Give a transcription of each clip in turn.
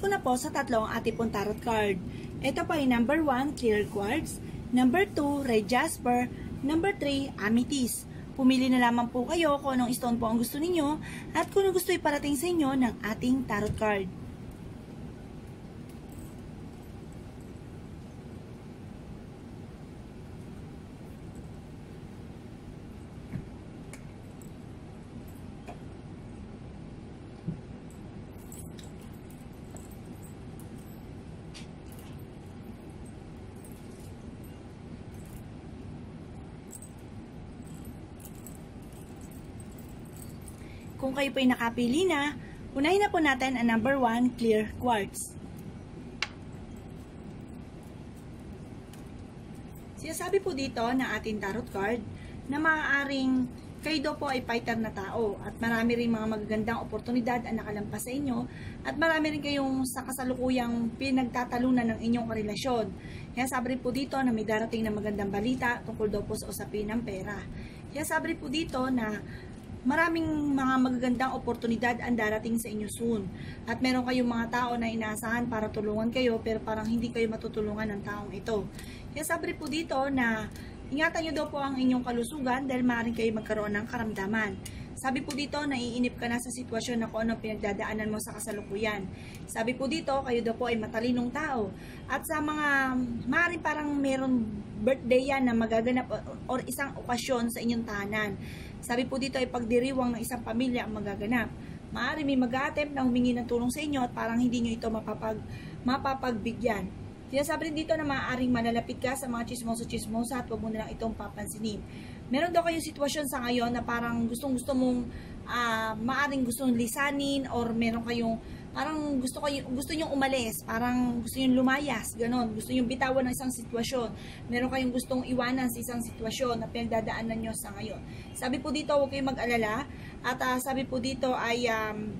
Hinati ko na po sa tatlong ating pong tarot card. Ito po ay number 1, clear quartz. Number 2, red jasper. Number 3, amethyst. Pumili na lamang po kayo kung anong stone po ang gusto ninyo at kung gusto iparating sa inyo ng ating tarot card. Kung kayo po ay nakapili na, unahin na po natin ang number 1, clear quartz. Sinasabi po dito ng ating tarot card na maaaring kayo daw po ay fighter na tao at marami rin mga magagandang oportunidad ang nakalampas sa inyo at marami rin kayong sa kasalukuyang pinagtatalunan ng inyong relasyon. Kaya sabi rin po dito na may darating na magandang balita tungkol daw po sa usapin ng pera. Kaya sabi rin po dito na maraming mga magagandang oportunidad ang darating sa inyo soon. At meron kayong mga tao na inaasahan para tulungan kayo pero parang hindi kayo matutulungan ng taong ito. Kaya sabi po dito na ingatan nyo daw po ang inyong kalusugan dahil maaaring kayo magkaroon ng karamdaman. Sabi po dito, naiinip ka na sa sitwasyon na kung anong pinagdadaanan mo sa kasalukuyan. Sabi po dito, kayo daw po ay matalinong tao. At sa mga, maaaring parang meron birthday yan na magaganap or isang okasyon sa inyong tahanan. Sabi po dito ay pagdiriwang ng isang pamilya ang magaganap. Maaari may mag attempt na humingi ng tulong sa inyo at parang hindi nyo ito mapapag, mapapagbigyan. Sinasabi rin dito na maaaring malalapit ka sa mga chismoso-chismosa at huwag mo nilang itong papansinin. Meron daw kayong sitwasyon sa ngayon na parang gustong-gusto mong uh, maaaring gustong lisanin or meron kayong parang gusto kayo gusto niyo umalis, parang gusto niyo lumayas, ganon. Gusto niyo bitawan ng isang sitwasyon. Meron kayong gustong iwanan sa isang sitwasyon na pinagdadaanan niyo sa ngayon. Sabi po dito, huwag kayong mag-alala. At uh, sabi po dito ay um,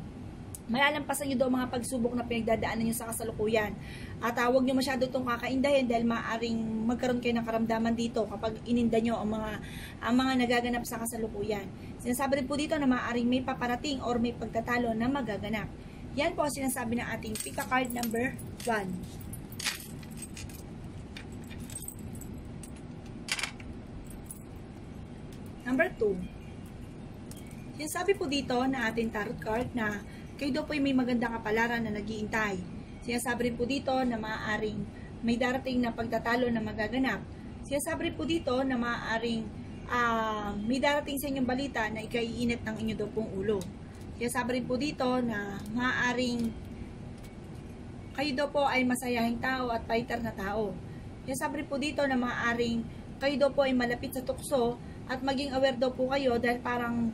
malalampasan nyo daw mga pagsubok na pinagdadaanan nyo sa kasalukuyan. At uh, huwag nyo masyado itong kakaindahin dahil maaaring magkaroon kayo ng karamdaman dito kapag ininda nyo ang mga, ang mga nagaganap sa kasalukuyan. Sinasabi rin po dito na maaaring may paparating or may pagtatalo na magaganap. Yan po sinasabi ng ating Pika card number 1. Number 2. Sinasabi po dito na ating tarot card na kayo daw po ay may magandang kapalaran na nagiintay. Sinasabi rin po dito na maaaring may darating na pagtatalo na magaganap. Sinasabi rin po dito na maaaring uh, may darating sa inyong balita na ikaiinit ng inyo daw pong ulo. Kaya sabi rin po dito na maaaring kayo daw po ay masayahing tao at fighter na tao. Kaya sabi rin po dito na maaaring kayo daw po ay malapit sa tukso at maging aware daw po kayo dahil parang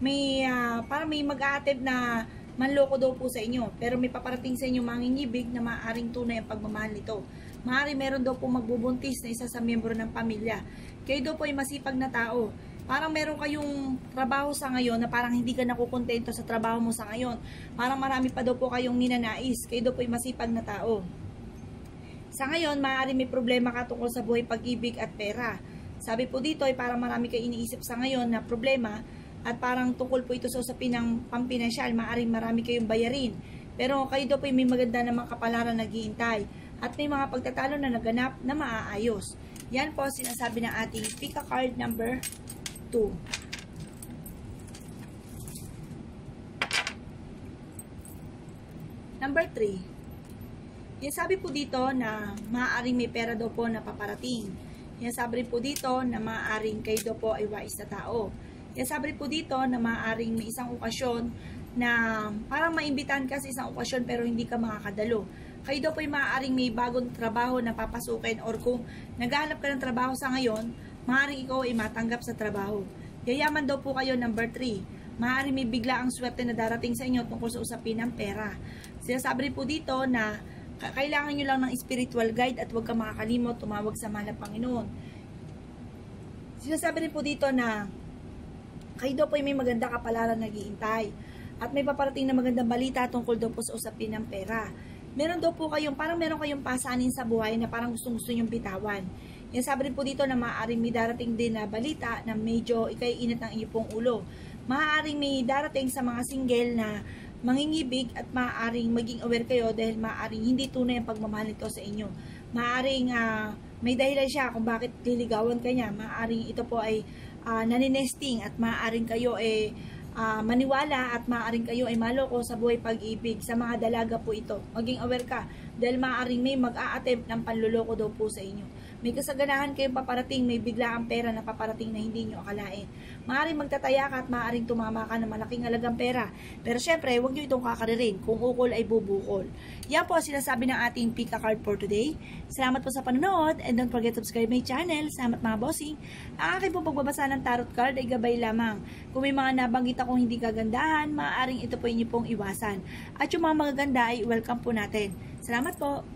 may uh, parang may mag-attempt na manloko daw po sa inyo. Pero may paparating sa inyo mangingibig na maaaring tunay ang pagmamahal nito. Maaaring meron daw po magbubuntis na isa sa miyembro ng pamilya. Kayo daw po ay masipag na tao parang meron kayong trabaho sa ngayon na parang hindi ka nakukontento sa trabaho mo sa ngayon. Parang marami pa daw po kayong ninanais. Kayo daw po ay masipag na tao. Sa ngayon, maaari may problema ka tungkol sa buhay pag-ibig at pera. Sabi po dito ay parang marami kayo iniisip sa ngayon na problema at parang tungkol po ito sa usapin ng pampinansyal, maaaring marami kayong bayarin. Pero kayo daw po ay may maganda na mga kapalaran naghihintay at may mga pagtatalo na naganap na maaayos. Yan po sinasabi ng ating Pika card number 2. Number 3. Yan sabi po dito na maaaring may pera daw po na paparating. Yan sabi po dito na maaaring kayo daw po ay wais na tao. Yan sabi po dito na maaaring may isang okasyon na parang maimbitahan ka sa isang okasyon pero hindi ka makakadalo. Kayo daw po ay maaaring may bagong trabaho na papasukin or kung naghahanap ka ng trabaho sa ngayon, maaaring ikaw ay matanggap sa trabaho. Yayaman daw po kayo number 3. Maaari may bigla ang swerte na darating sa inyo tungkol sa usapin ng pera. Sinasabi po dito na kailangan nyo lang ng spiritual guide at huwag ka makakalimot tumawag sa mahal Panginoon. Sinasabi rin po dito na kayo daw po ay may maganda kapalaran naghihintay at may paparating na magandang balita tungkol daw po sa usapin ng pera. Meron daw po kayong, parang meron kayong pasanin sa buhay na parang gustong gusto nyong bitawan. Yan sabi rin po dito na maaaring may darating din na balita na medyo ikay init ng iyong ulo. Maaaring may darating sa mga single na mangingibig at maaaring maging aware kayo dahil maaaring hindi tunay ang pagmamahal nito sa inyo. Maaaring ah, may dahilan siya kung bakit liligawan ka niya. Maaaring ito po ay ah, naninesting at maaaring kayo ay ah, maniwala at maaaring kayo ay maloko sa buhay pag-ibig. Sa mga dalaga po ito. Maging aware ka dahil maaaring may mag-a-attempt ng panluloko daw po sa inyo. May kasaganahan kayong paparating, may bigla ang pera na paparating na hindi nyo akalain. Maaaring magtataya ka at maaaring tumama ka ng malaking halagang pera. Pero syempre, huwag nyo itong kakaririn. Kung ukol ay bubukol. Yan po ang sinasabi ng ating Pika card for today. Salamat po sa panonood and don't forget to subscribe my channel. Salamat mga bossing. Ang aking po pagbabasa ng tarot card ay gabay lamang. Kung may mga nabanggit akong hindi kagandahan, maaaring ito po inyo pong iwasan. At yung mga magaganda ay welcome po natin. Salamat po!